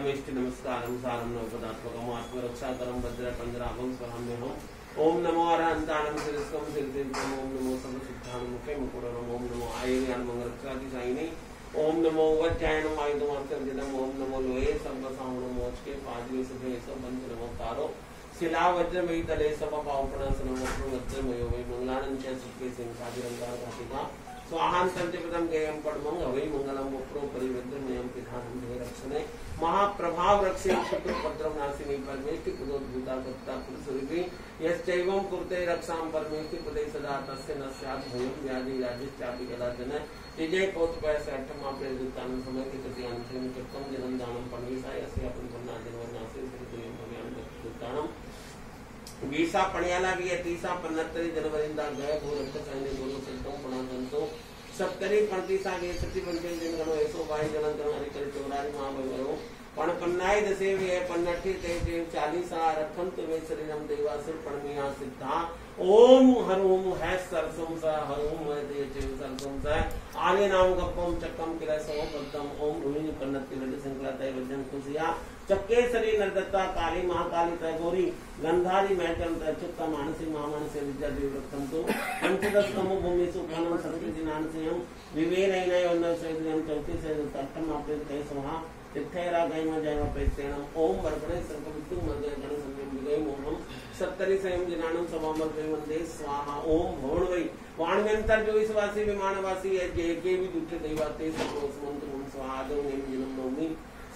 नमो आयरियाण नमो वज्रायाण नमो लोहे सर्वसाहुणम् एषो पञ्चनमोकारो सर्वपापनाशनो मङ्गलं च सर्वेशि परमं हवै मङ्गलम् परमं हवै मङ्गलम् ओम परमेष्टि नमस्कारम सारम नवपदात्मकम आत्मरक्षाकरम वज्रपंजरामम स्वहम्यहम ओम नमो अरहंतानम सिरस्कम सिरसिद्धम ओम नमो सर्वसिद्धान मुखे मुकुरम ओम नमो आयुर्यान मंगलक्षाति साइने ओम नमो वज्रायणम आयुधमार्तर्जितम ओम नमो लोहे सर्वसाहुण मोच के पादवे सभे सब बंध नमो तारो शिला वज्रमयी तले सब पावपणासनम वज्रमयो वै मंगलानं च सुखे सिंह संचपदम गेयम पद्मं अवै मंगलम वप्रो परिवृद्धमयम पिधानं हे रक्षणे। महाप्रभाव रक्षे शत्रु पत्रम नासिनी परमेष्टि पुरोद्भूता गत्ता पुरुषरूपी। यश्चैवं कुरुते रक्षां परमेष्टि पदे सदा तस्य न स्यात्, भयं व्याधि व्याधिश्चापि कदाचन। विजय कौतुकय सठमा प्रेरितानं समय के तति अंशेन चक्कम जनम दानम पणवीसा यस्य अपन पन्ना जनवनासे श्री भगवान भक्तानम वीसा है, तीसा पन्नत्तरी जनवरिंदा गए भू रक्त सैन्य गुरु सिद्धों पणा संतो सत्तरी पणतीसा गे सती पंचम दिन गणो ऐसो बाई जनन गण हरि कर, चौरारी महाभैरो पण पन्नाई दसे वे पन्नठी ते देव चालीसा रखंत वे शरीरम देवासुर पणमिया सिद्धा। ओम हर ओम है सरसम सा, हर ओम है दे चेव सरसम सा। आले नाम गप्पम चक्कम किला सो बद्दम ओम रोहिणी संकला तय वज़न खुशिया। चक्केसरी नरदत्ता काली महाकाली तय गौरी, गंधारी तय चित्ता मानसी, महामानसी विद्या देव तो। पंचदस्तमो भूमि सुखानम संस्कृति नानसयम विवेरैन योन्न सैद्यम चौथी से तट्टम आपे तय सोहा तिथेरा गैम जैव पैसेणम ओम वर्पणे सर्ववितु मध्य गण संयम विजय मोहम सत्तरी संयम जिनानम सवामर वंदे स्वाहा ओम भवन वै वाणव्यंतर जो इस वासी विमानवासी है जे के भी दुष्ट दैवाते सर्वस्मंत ओम स्वाहादो नेम जिनम नौमि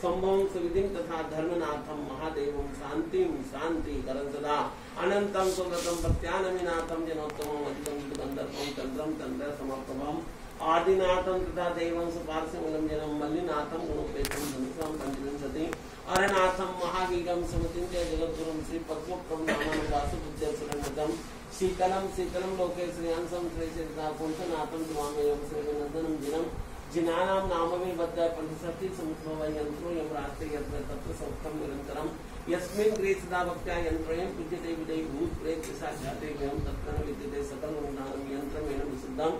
संभवं सुविधिं तथा धर्मनाथं महादेवं शान्तिं शान्ति करं सदा अनन्तं सुव्रतं प्रत्यानमिनाथं जनोत्तमम् अधिकं गन्धर्वं तन्त्रं तन्त्र समर्पवम् आदिनाथं तथा देवं सुपार्श्वमूलं जनं मल्लिनाथं गुणोपेतं धनुषां पञ्चविंशति अरनाथं महावीरं सुमतिं च जगद्गुरुं श्रीपद्मप्रं नामं वासुबुद्ध्यसुरन्नतं शीतलं शीतलं लोके श्रियांसं श्रीचरिता कुण्ठनाथं स्वामेयं श्रीविनन्दनं जिनं जिनानां नाममे बद्ध पंचसति समुद्भव यन्त्रो यं रास्ते यत्र तत्र सौख्यं निरन्तरं। यस्मिन् ग्रे सदा भक्त्या यन्त्रयं पूज्यते विदयि भूत प्रेत साक्षाते वयं तत्र विद्यते सकलमन्दानं यन्त्रमेण विशुद्धं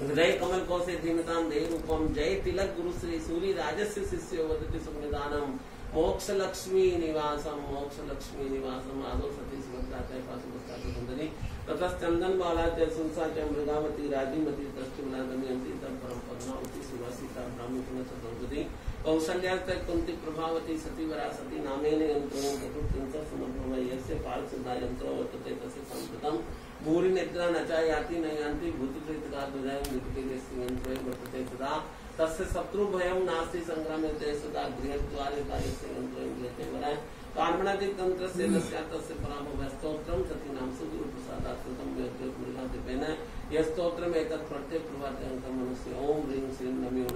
हृदय कमल कौशे धीमतां देह रूपम जय तिलक गुरु श्री सूर्य राजस्य शिष्य वदति सुनिदानम मोक्ष लक्ष्मी निवासम मोक्ष लक्ष्मी निवासम आदो सती सुभद्राचय पाशुपस्ताचय सुंदरी ततः चंदन बाला च सुनसा च मृगावती राजीमती तष्टिमला दमयंती तब परम पद्मावती शिवा सीता ब्राह्मी पुनः चतुर्भुति कौसल्या च कुंती प्रभावती सती वरा सती नामेन यंत्रो चतुर्थिंस समर्भव यस्य पार्षदा यंत्र वर्तते तस्य संस्कृतम। भूरि निद्रा न च याति न यान्ति भूतप्रेतका दुजय मृतके यंत्र वर्तते सदा। तस्य शत्रु भयं नास्ति संग्रामते सदा गृहद्वारे कार्यस्य यंत्र गृहते वराय कार्मणादि तंत्र से नस्या तस्य पराभव स्तोत्रम सती नाम से गुरु प्रसादात् कृतम वेद्य मृगादिपेन यस्तोत्रम एतत् प्रत्येक प्रभाते मनुष्य ओम ह्रीं श्रीं नमो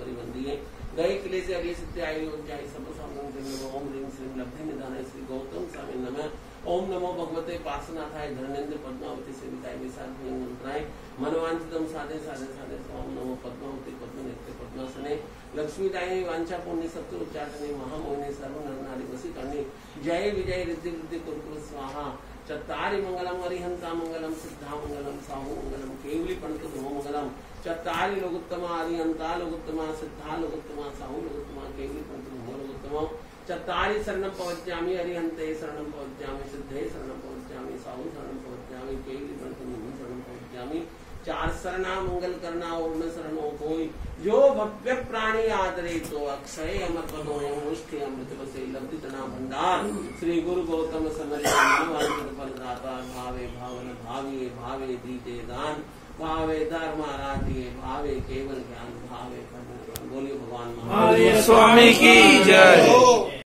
परिवंदिये। गए किले से अगले सिद्धि आयु जाय सब सामने ओम ह्रीं श्रीं लब्धि निधान श्री गौतम स्वामी नमः। ओम नमो भगवते पार्श्वनाथाय धर्मेंद्र पद्मावती सेविताय मंत्राय मनवांचितम साधे साधे साधे ओम नमो पद्मावती पद्म नित्य पद्मासने। लक्ष्मीदायिनी वांछा पुण्य सत्य उच्चाटने महामोहिनी सर्व नर नारी वसी करणे जय विजय रिद्धि रिद्धि कुरुकुल स्वाहा। चत्तारि मंगलम अरिहंता मंगलम सिद्धा मंगलम साहू मंगलम केवली पंडित मंगलम। चत्तारि लोगोत्तमा अरिहंता लोगोत्तमा सिद्धा लोगोत्तमा साहू लोगोत्तमा केवली पंडित लोगोत्तम चत्तारि शरणं पवज्यामि अरिहन्ते शरणं पवज्यामि सिद्धे शरणं पवज्यामि साहू शरणं पवज्यामि केवली पंडित शरणं चार शरणा, मंगल करना और न शरणो कोई। जो भव्य प्राणी आदरे तो अक्षय अमर पदो मुष्टि अमृत बसे लब्धि तना भंडार। श्री गुरु गौतम समर्पित फल दाता भावे भावन भाविये, भावे दीते दान। भावे धर्म आराध्य भावे केवल ज्ञान, भावे बोलिए भगवान हरे स्वामी की जय।